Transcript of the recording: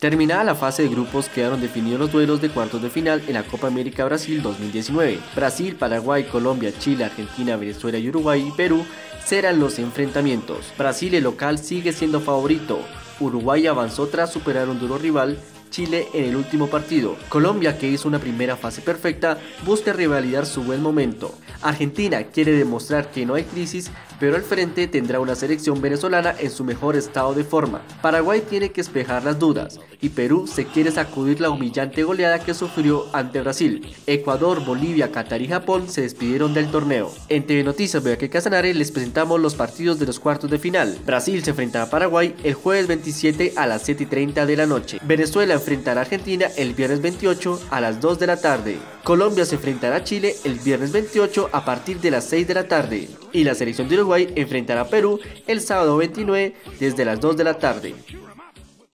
Terminada la fase de grupos quedaron definidos los duelos de cuartos de final en la Copa América Brasil 2019. Brasil, Paraguay, Colombia, Chile, Argentina, Venezuela y Uruguay y Perú serán los enfrentamientos. Brasil el local sigue siendo favorito. Uruguay avanzó tras superar un duro rival Chile en el último partido. Colombia, que hizo una primera fase perfecta, busca revalidar su buen momento. Argentina quiere demostrar que no hay crisis, pero al frente tendrá una selección venezolana en su mejor estado de forma. Paraguay tiene que espejar las dudas y Perú se quiere sacudir la humillante goleada que sufrió ante Brasil. Ecuador, Bolivia, Qatar y Japón se despidieron del torneo. En TV Noticias que Casanare les presentamos los partidos de los cuartos de final. Brasil se enfrenta a Paraguay el jueves 27 a las 7 y 30 de la noche. Venezuela enfrentará a Argentina el viernes 28 a las 2 de la tarde. Colombia se enfrentará a Chile el viernes 28 a partir de las 6 de la tarde. Y la selección de Uruguay enfrentará a Perú el sábado 29 desde las 2 de la tarde.